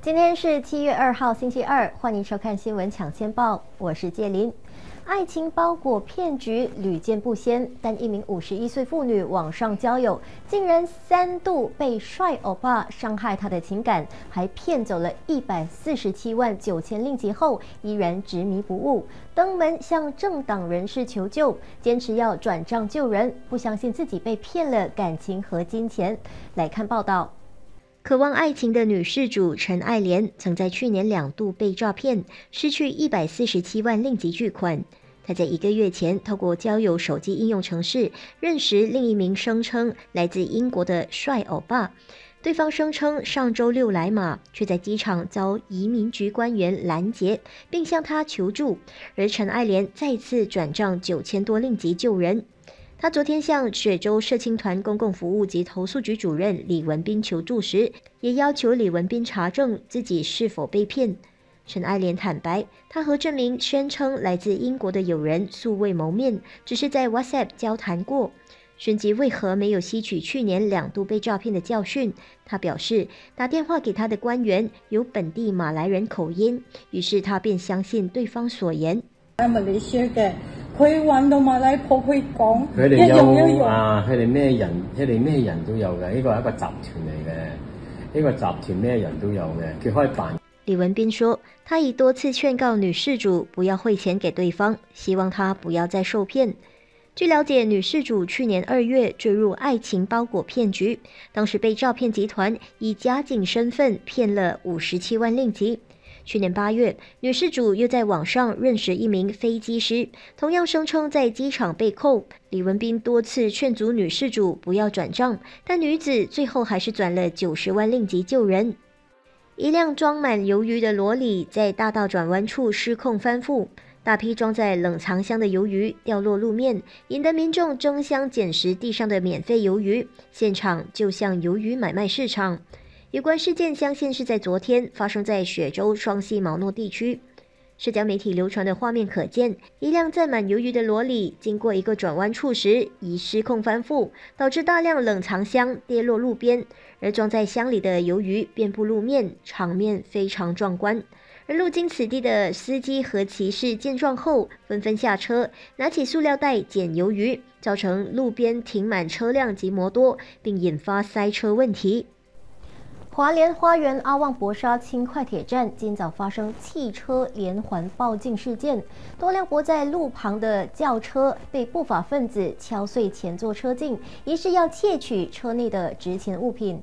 今天是七月二号，星期二，欢迎收看新闻抢先报，我是介林。爱情包裹骗局屡见不鲜，但一名五十一岁妇女网上交友，竟然三度被帅欧巴伤害她的情感，还骗走了一百四十七万九千令吉后，依然执迷不悟，登门向政党人士求救，坚持要转账救人，不相信自己被骗了感情和金钱。来看报道。渴望爱情的女事主陈爱莲，曾在去年两度被诈骗，失去一百四十七万令吉巨款。她在一个月前透过交友手机应用程式认识另一名声称来自英国的帅欧巴，对方声称上周六来马，却在机场遭移民局官员拦截，并向他求助，而陈爱莲再次转账九千多令吉救人。他昨天向雪州社青团公共服务及投诉局主任李文斌求助时，也要求李文斌查证自己是否被骗。陈爱莲坦白，他和这名宣称来自英国的友人素未谋面，只是在 WhatsApp 交谈过。旋即为何没有吸取去年两度被诈骗的教训？他表示，打电话给他的官员有本地马来人口音，于是他便相信对方所言。佢揾到马来婆佢讲，佢哋有啊，佢哋咩人，佢哋咩人都有嘅，呢个係一個集團嚟嘅，呢個集團咩人都有嘅，佢可以办。李文斌说，他已多次劝告女事主不要汇钱给对方，希望她不要再受骗。据了解，女事主去年二月坠入爱情包裹骗局，当时被诈骗集团以假警身份骗了五十七万令吉。去年八月，女事主又在网上认识一名飞机师，同样声称在机场被扣。李文斌多次劝阻女事主不要转账，但女子最后还是转了九十万令吉救人。一辆装满鱿鱼的罗里在大道转弯处失控翻覆，大批装在冷藏箱的鱿鱼掉落路面，引得民众争相捡拾地上的免费鱿鱼，现场就像鱿鱼买卖市场。有关事件相信是在昨天发生在雪州双溪毛诺地区。社交媒体流传的画面可见，一辆载满鱿鱼的罗里经过一个转弯处时，已失控翻覆，导致大量冷藏箱跌落路边，而装在箱里的鱿鱼遍布路面，场面非常壮观。而路经此地的司机和骑士见状后，纷纷下车，拿起塑料袋捡鱿鱼，造成路边停满车辆及摩多，并引发塞车问题。华联花园阿旺博沙轻快铁站今早发生汽车连环爆镜事件，多辆泊在路旁的轿车被不法分子敲碎前座车镜，疑似要窃取车内的值钱物品。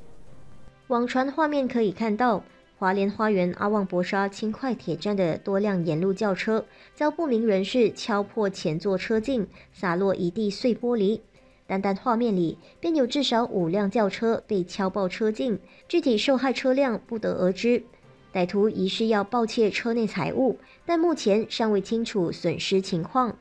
网传画面可以看到，华联花园阿旺博沙轻快铁站的多辆沿路轿车遭不明人士敲破前座车镜，洒落一地碎玻璃。单单画面里便有至少五辆轿车被敲爆车镜，具体受害车辆不得而知。歹徒疑似要盗窃车内财物，但目前尚未清楚损失情况。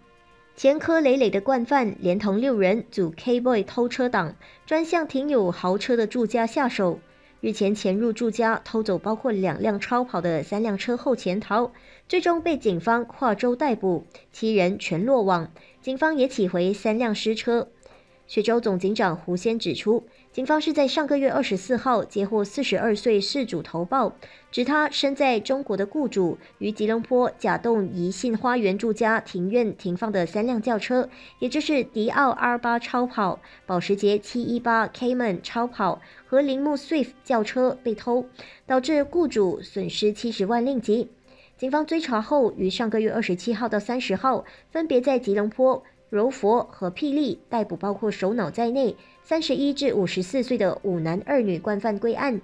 前科累累的惯犯连同六人组 K Boy 偷车党，专向停有豪车的住家下手。日前潜入住家偷走包括两辆超跑的三辆车后潜逃，最终被警方跨州逮捕，七人全落网。警方也起回三辆失车。雪州总警长胡先指出，警方是在上个月二十四号接获四十二岁事主投报，指他身在中国的雇主于吉隆坡甲洞宜信花园住家庭院停放的三辆轿车，也就是迪奥 R 八超跑、保时捷七一八 Cayman 超跑和铃木 Swift 轿车被偷，导致雇主损失七十万令吉。警方追查后，于上个月二十七号到三十号，分别在吉隆坡。柔佛和霹雳逮捕包括首脑在内三十一至五十四岁的五男二女惯犯归案。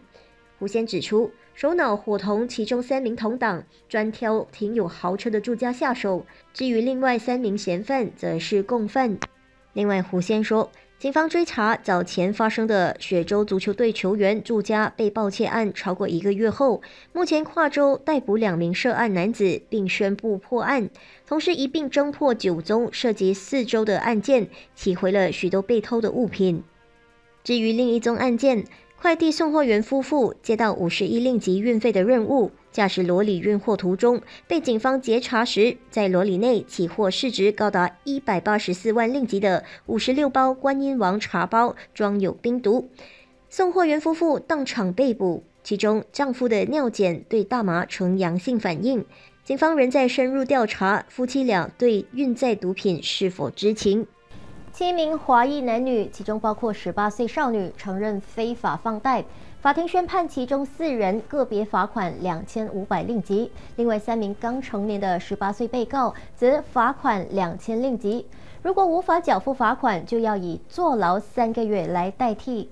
胡先指出，首脑伙同其中三名同党专挑停有豪车的住家下手，至于另外三名嫌犯则是共犯。另外，胡先说。警方追查早前发生的雪州足球队球员住家被盗窃案超过一个月后，目前跨州逮捕两名涉案男子，并宣布破案，同时一并侦破九宗涉及四周的案件，起回了许多被偷的物品。至于另一宗案件，快递送货员夫妇接到五十一令吉运费的任务。驾驶罗里运货途中，被警方截查时，在罗里内起获市值高达一百八十四万令吉的五十六包观音王茶包，装有冰毒。送货员夫妇当场被捕。其中丈夫的尿检对大麻呈阳性反应。警方仍在深入调查夫妻俩对运载毒品是否知情。七名华裔男女，其中包括十八岁少女，承认非法放贷。法庭宣判，其中四人个别罚款两千五百令吉，另外三名刚成年的十八岁被告则罚款两千令吉。如果无法缴付罚款，就要以坐牢三个月来代替。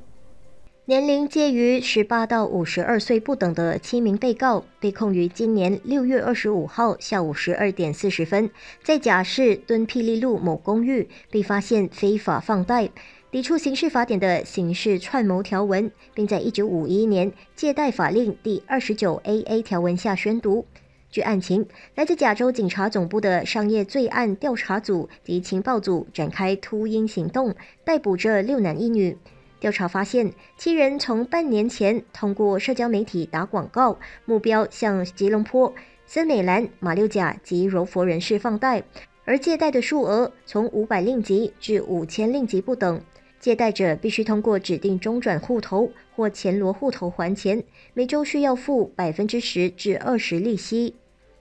年龄介于十八到五十二岁不等的七名被告，被控于今年六月二十五号下午十二点四十分，在甲市敦霹雳路某公寓被发现非法放贷。抵触刑事法典的刑事串谋条文，并在一九五一年借贷法令第二十九 AA 条文下宣读。据案情，来自加州警察总部的商业罪案调查组及情报组展开秃鹰行动，逮捕这六男一女。调查发现，七人从半年前通过社交媒体打广告，目标向吉隆坡、森美兰、马六甲及柔佛人士放贷，而借贷的数额从五百令吉至五千令吉不等。借贷者必须通过指定中转户头或前罗户头还钱，每周需要付百分之十至二十利息。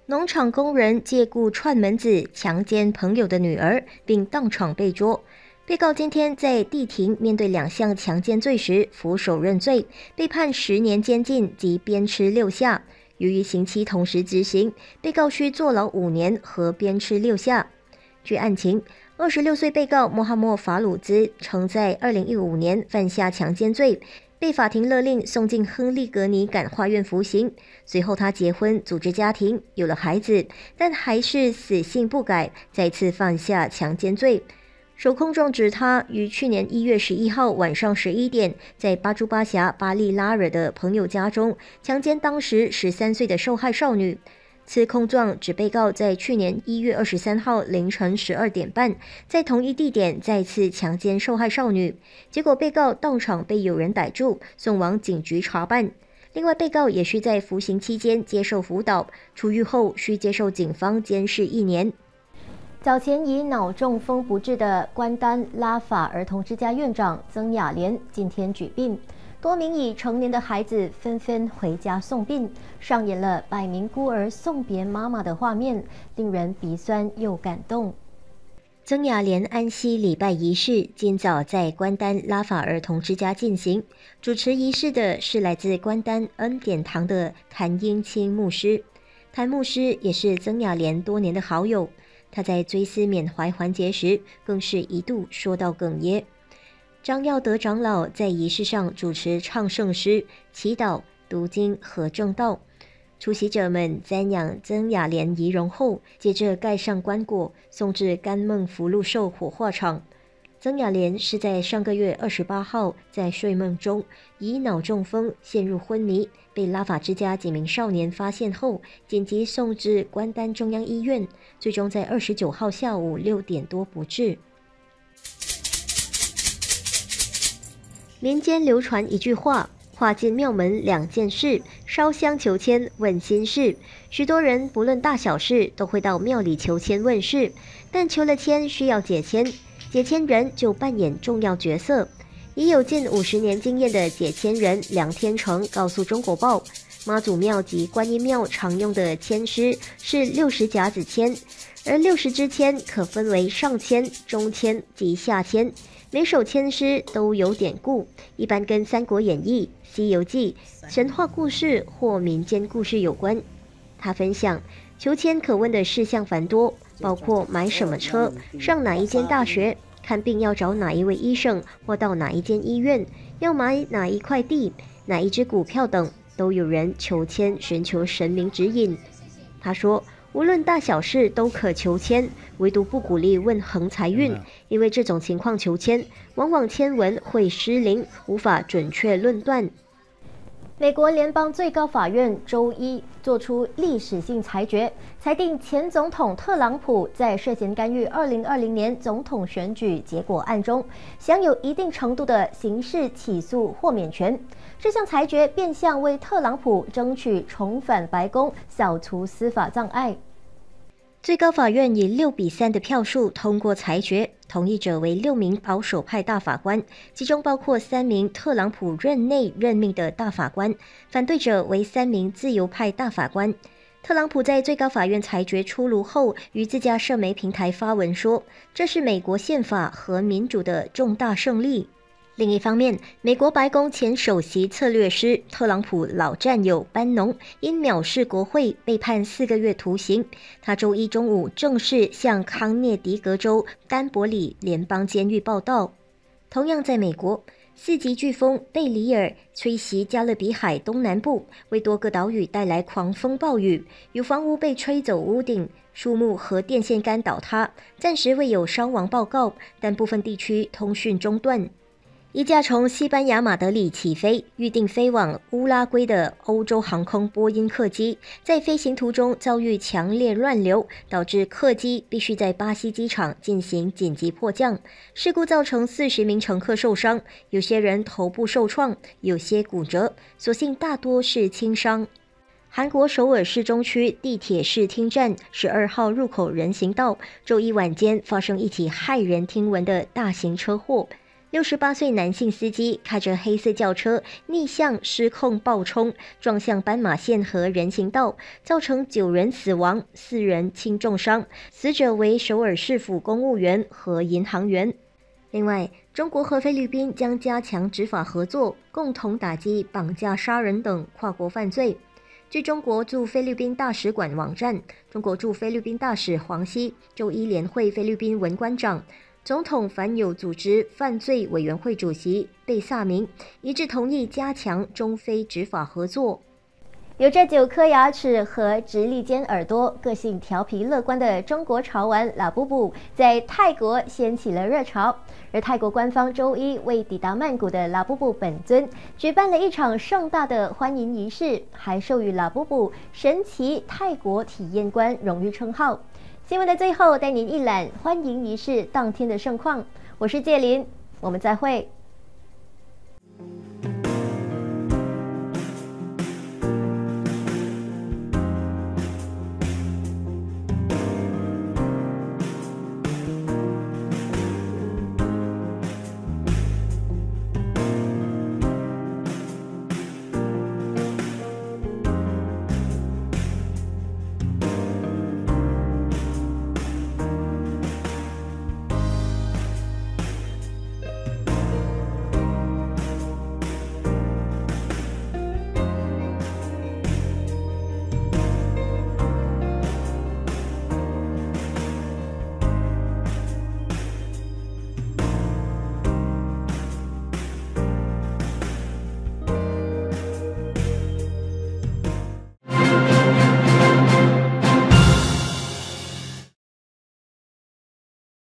农场工人借故串门子强奸朋友的女儿，并当场被捉。被告今天在地庭面对两项强奸罪时俯首认罪，被判十年监禁及鞭笞六下。由于刑期同时执行，被告需坐牢五年和鞭笞六下。据案情。二十六岁被告穆哈默法鲁兹曾在二零一五年犯下强奸罪，被法庭勒令送进亨利格尼感化院服刑。随后他结婚，组织家庭，有了孩子，但还是死性不改，再次犯下强奸罪。手控状指他于去年一月十一号晚上十一点，在巴珠巴峡巴利拉尔的朋友家中强奸当时十三岁的受害少女。此控状指被告在去年一月二十三号凌晨十二点半，在同一地点再次强奸受害少女，结果被告当场被有人逮住，送往警局查办。另外，被告也需在服刑期间接受辅导，出狱后需接受警方监视一年。早前以脑中风不治的关丹拉法儿童之家院长曾雅莲今天举病。多名已成年的孩子纷纷回家送殡，上演了百名孤儿送别妈妈的画面，令人鼻酸又感动。曾雅莲安息礼拜仪式今早在关丹拉法儿童之家进行，主持仪式的是来自关丹恩典堂的谭英清牧师。谭牧师也是曾雅莲多年的好友，他在追思缅怀环节时，更是一度说到哽咽。张耀德长老在仪式上主持唱圣诗、祈祷、读经和正道。出席者们瞻仰曾雅莲仪容后，接着盖上棺椁，送至甘梦福禄寿火化场。曾雅莲是在上个月二十八号在睡梦中以脑中风陷入昏迷，被拉法之家几名少年发现后，紧急送至关丹中央医院，最终在二十九号下午六点多不治。民间流传一句话：“跨进庙门两件事，烧香求签问心事。”许多人不论大小事都会到庙里求签问事，但求了签需要解签，解签人就扮演重要角色。已有近五十年经验的解签人梁天成告诉中国报：“妈祖庙及观音庙常用的签诗是六十甲子签，而六十支签可分为上签、中签及下签。”每首签诗都有典故，一般跟《三国演义》《西游记》、神话故事或民间故事有关。他分享，求签可问的事项繁多，包括买什么车、上哪一间大学、看病要找哪一位医生或到哪一间医院、要买哪一块地、哪一只股票等，都有人求签寻求神明指引。他说。无论大小事都可求签，唯独不鼓励问横财运，因为这种情况求签，往往签文会失灵，无法准确论断。美国联邦最高法院周一作出历史性裁决，裁定前总统特朗普在涉嫌干预2020年总统选举结果案中，享有一定程度的刑事起诉豁免权。这项裁决变相为特朗普争取重返白宫，扫除司法障碍。最高法院以六比三的票数通过裁决，同意者为六名保守派大法官，其中包括三名特朗普任内任命的大法官；反对者为三名自由派大法官。特朗普在最高法院裁决出炉后，于自家社媒平台发文说：“这是美国宪法和民主的重大胜利。”另一方面，美国白宫前首席策略师、特朗普老战友班农因藐视国会被判四个月徒刑。他周一中午正式向康涅狄格州丹伯里联邦监狱报到。同样在美国，四级飓风贝里尔吹袭加勒比海东南部，为多个岛屿带来狂风暴雨，有房屋被吹走屋顶，树木和电线杆倒塌，暂时未有伤亡报告，但部分地区通讯中断。一架从西班牙马德里起飞、预定飞往乌拉圭的欧洲航空波音客机，在飞行途中遭遇强烈乱流，导致客机必须在巴西机场进行紧急迫降。事故造成四十名乘客受伤，有些人头部受创，有些骨折，所幸大多是轻伤。韩国首尔市中区地铁市厅站十二号入口人行道，周一晚间发生一起骇人听闻的大型车祸。六十八岁男性司机开着黑色轿车逆向失控暴冲，撞向斑马线和人行道，造成九人死亡、四人轻重伤。死者为首尔市府公务员和银行员。另外，中国和菲律宾将加强执法合作，共同打击绑架、杀人等跨国犯罪。据中国驻菲律宾大使馆网站，中国驻菲律宾大使黄希周一联会菲律宾文官长。总统反有组织犯罪委员会主席贝萨明一致同意加强中非执法合作。有着九颗牙齿和直立尖耳朵、个性调皮乐观的中国潮玩拉布布，在泰国掀起了热潮。而泰国官方周一为抵达曼谷的拉布布本尊举办了一场盛大的欢迎仪式，还授予拉布布“神奇泰国体验官”荣誉称号。新闻的最后，带您一览欢迎仪式当天的盛况。我是介林，我们再会。